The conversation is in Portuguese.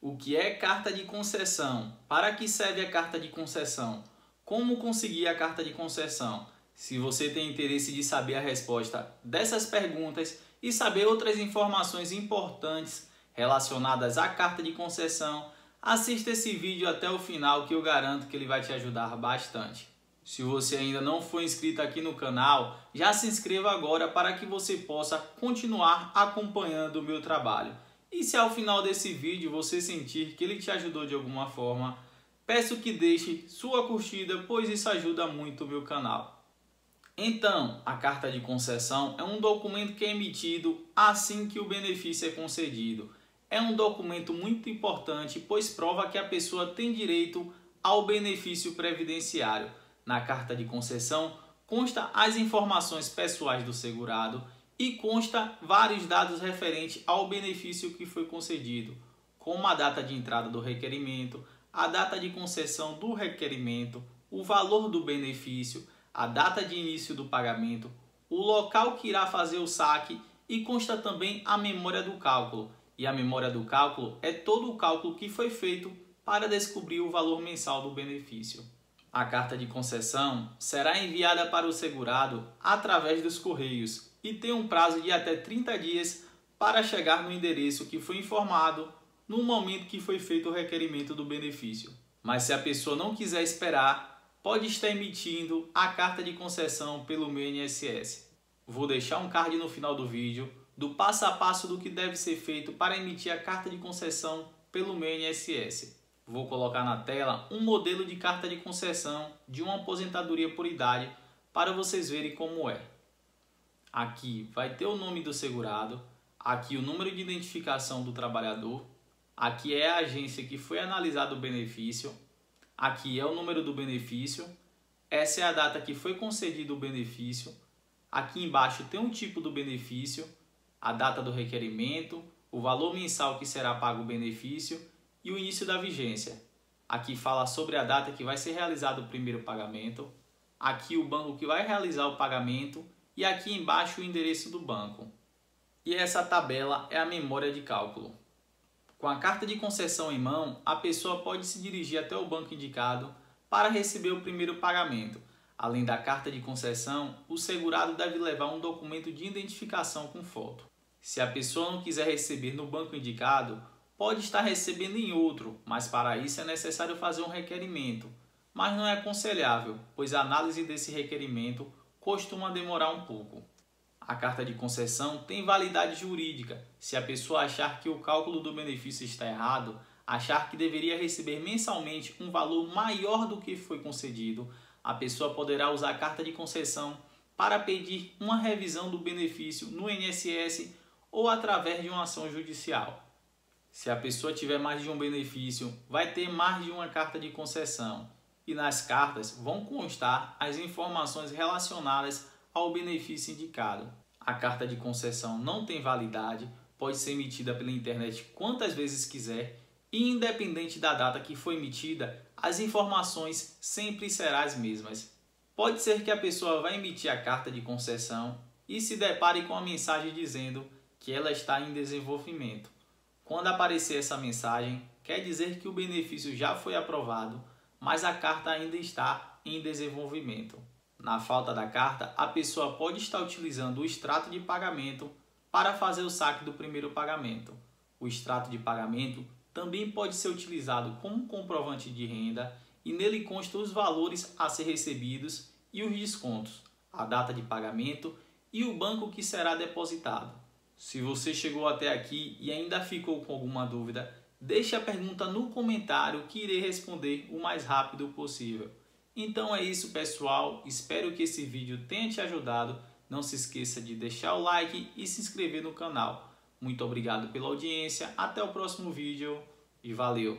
O que é carta de concessão? Para que serve a carta de concessão? Como conseguir a carta de concessão? Se você tem interesse de saber a resposta dessas perguntas e saber outras informações importantes relacionadas à carta de concessão, assista esse vídeo até o final que eu garanto que ele vai te ajudar bastante. Se você ainda não for inscrito aqui no canal, já se inscreva agora para que você possa continuar acompanhando o meu trabalho. E se ao final desse vídeo você sentir que ele te ajudou de alguma forma, peço que deixe sua curtida, pois isso ajuda muito o meu canal. Então, a carta de concessão é um documento que é emitido assim que o benefício é concedido. É um documento muito importante, pois prova que a pessoa tem direito ao benefício previdenciário. Na carta de concessão consta as informações pessoais do segurado e consta vários dados referentes ao benefício que foi concedido, como a data de entrada do requerimento, a data de concessão do requerimento, o valor do benefício, a data de início do pagamento, o local que irá fazer o saque e consta também a memória do cálculo. E a memória do cálculo é todo o cálculo que foi feito para descobrir o valor mensal do benefício. A carta de concessão será enviada para o segurado através dos correios e tem um prazo de até 30 dias para chegar no endereço que foi informado no momento que foi feito o requerimento do benefício. Mas se a pessoa não quiser esperar, pode estar emitindo a carta de concessão pelo meu INSS. Vou deixar um card no final do vídeo do passo a passo do que deve ser feito para emitir a carta de concessão pelo meu INSS. Vou colocar na tela um modelo de carta de concessão de uma aposentadoria por idade para vocês verem como é. Aqui vai ter o nome do segurado, aqui o número de identificação do trabalhador, aqui é a agência que foi analisado o benefício, aqui é o número do benefício, essa é a data que foi concedido o benefício, aqui embaixo tem o tipo do benefício, a data do requerimento, o valor mensal que será pago o benefício e o início da vigência. Aqui fala sobre a data que vai ser realizado o primeiro pagamento, aqui o banco que vai realizar o pagamento e aqui embaixo o endereço do banco. E essa tabela é a memória de cálculo. Com a carta de concessão em mão, a pessoa pode se dirigir até o banco indicado para receber o primeiro pagamento. Além da carta de concessão, o segurado deve levar um documento de identificação com foto. Se a pessoa não quiser receber no banco indicado, pode estar recebendo em outro, mas para isso é necessário fazer um requerimento. Mas não é aconselhável, pois a análise desse requerimento costuma demorar um pouco. A carta de concessão tem validade jurídica se a pessoa achar que o cálculo do benefício está errado, achar que deveria receber mensalmente um valor maior do que foi concedido, a pessoa poderá usar a carta de concessão para pedir uma revisão do benefício no INSS ou através de uma ação judicial. Se a pessoa tiver mais de um benefício, vai ter mais de uma carta de concessão e nas cartas vão constar as informações relacionadas ao benefício indicado. A carta de concessão não tem validade, pode ser emitida pela internet quantas vezes quiser e independente da data que foi emitida, as informações sempre serão as mesmas. Pode ser que a pessoa vá emitir a carta de concessão e se depare com a mensagem dizendo que ela está em desenvolvimento. Quando aparecer essa mensagem, quer dizer que o benefício já foi aprovado mas a carta ainda está em desenvolvimento. Na falta da carta, a pessoa pode estar utilizando o extrato de pagamento para fazer o saque do primeiro pagamento. O extrato de pagamento também pode ser utilizado como comprovante de renda e nele constam os valores a ser recebidos e os descontos, a data de pagamento e o banco que será depositado. Se você chegou até aqui e ainda ficou com alguma dúvida, Deixe a pergunta no comentário que irei responder o mais rápido possível. Então é isso pessoal, espero que esse vídeo tenha te ajudado. Não se esqueça de deixar o like e se inscrever no canal. Muito obrigado pela audiência, até o próximo vídeo e valeu!